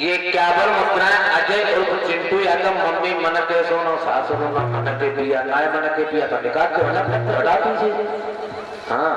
ये क्यावर मुद्रा अजय उर्फ़ चिंटू यादव तो मम्मी मन के सोनो सासुरु न मन के पिया, नाय मन के पिया तो निकाह के वाला बड़ा पीछे हाँ।